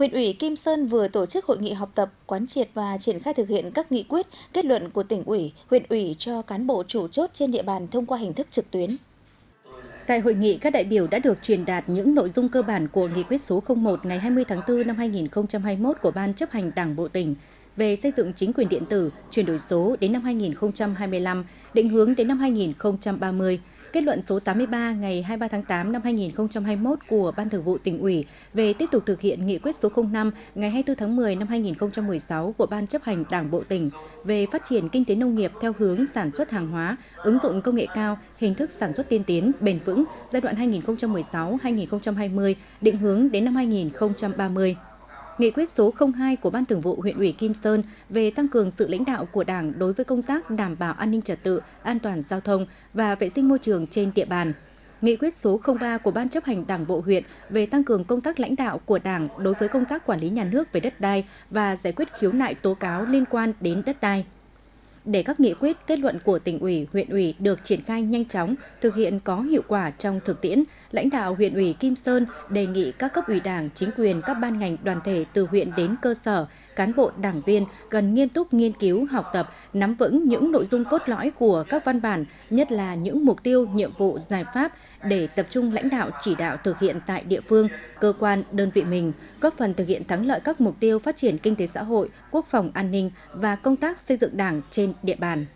huyện ủy Kim Sơn vừa tổ chức hội nghị học tập, quán triệt và triển khai thực hiện các nghị quyết, kết luận của tỉnh ủy, huyện ủy cho cán bộ chủ chốt trên địa bàn thông qua hình thức trực tuyến. Tại hội nghị, các đại biểu đã được truyền đạt những nội dung cơ bản của nghị quyết số 01 ngày 20 tháng 4 năm 2021 của Ban chấp hành Đảng Bộ tỉnh về xây dựng chính quyền điện tử, chuyển đổi số đến năm 2025, định hướng đến năm 2030, kết luận số 83 ngày 23 tháng 8 năm 2021 của Ban Thường vụ tỉnh ủy về tiếp tục thực hiện nghị quyết số 05 ngày 24 tháng 10 năm 2016 của Ban chấp hành Đảng bộ tỉnh về phát triển kinh tế nông nghiệp theo hướng sản xuất hàng hóa, ứng dụng công nghệ cao, hình thức sản xuất tiên tiến, bền vững giai đoạn 2016-2020, định hướng đến năm 2030. Nghị quyết số 02 của Ban Thường vụ huyện ủy Kim Sơn về tăng cường sự lãnh đạo của Đảng đối với công tác đảm bảo an ninh trật tự, an toàn giao thông và vệ sinh môi trường trên địa bàn. Nghị quyết số 03 của Ban chấp hành Đảng bộ huyện về tăng cường công tác lãnh đạo của Đảng đối với công tác quản lý nhà nước về đất đai và giải quyết khiếu nại tố cáo liên quan đến đất đai để các nghị quyết kết luận của tỉnh ủy, huyện ủy được triển khai nhanh chóng, thực hiện có hiệu quả trong thực tiễn, lãnh đạo huyện ủy Kim Sơn đề nghị các cấp ủy Đảng, chính quyền, các ban ngành đoàn thể từ huyện đến cơ sở, cán bộ đảng viên cần nghiêm túc nghiên cứu, học tập, nắm vững những nội dung cốt lõi của các văn bản, nhất là những mục tiêu, nhiệm vụ, giải pháp để tập trung lãnh đạo chỉ đạo thực hiện tại địa phương, cơ quan, đơn vị mình, góp phần thực hiện thắng lợi các mục tiêu phát triển kinh tế xã hội, quốc phòng an ninh và công tác xây dựng Đảng trên địa bàn.